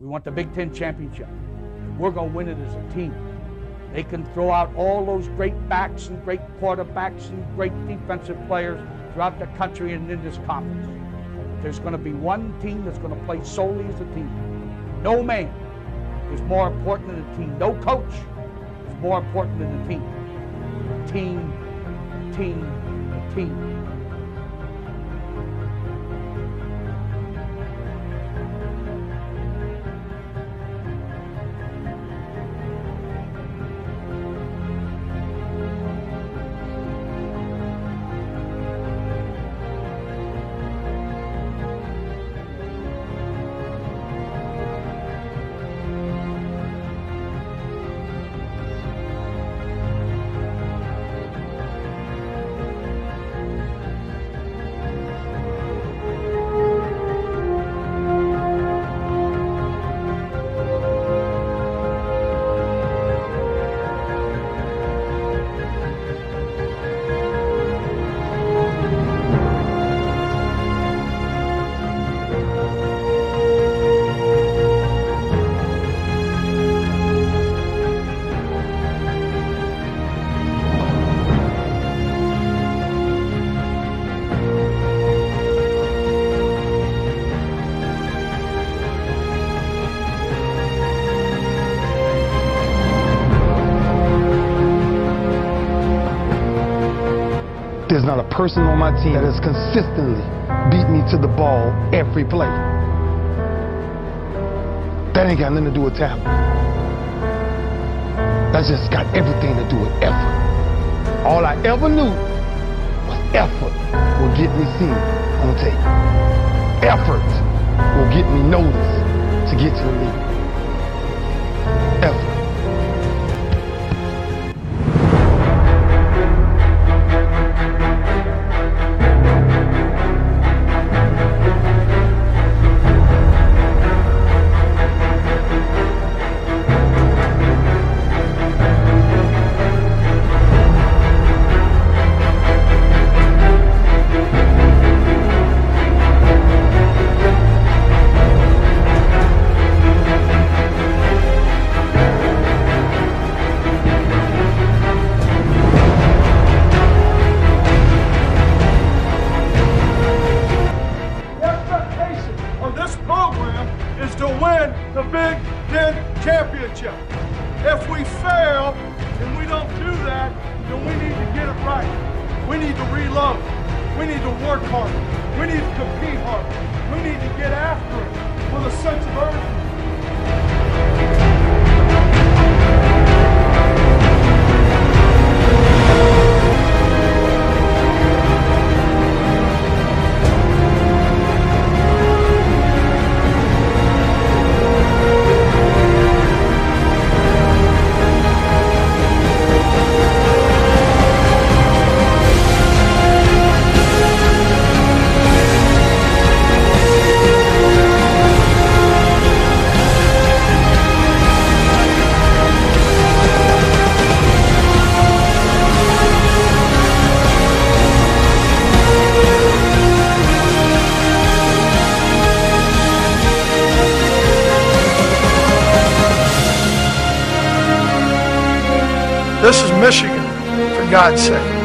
We want the Big Ten championship. We're going to win it as a team. They can throw out all those great backs and great quarterbacks and great defensive players throughout the country and in this conference. There's going to be one team that's going to play solely as a team. No man is more important than the team. No coach is more important than the team. Team, team, team. Not a person on my team that has consistently beat me to the ball every play. That ain't got nothing to do with talent. That's just got everything to do with effort. All I ever knew was effort will get me seen on tape. Effort will get me noticed to get to the league. Championship. If we fail and we don't do that, then we need to get it right. We need to reload. We need to work harder. We need to compete harder. We need to get after it with a sense of urgency. This is Michigan, for God's sake.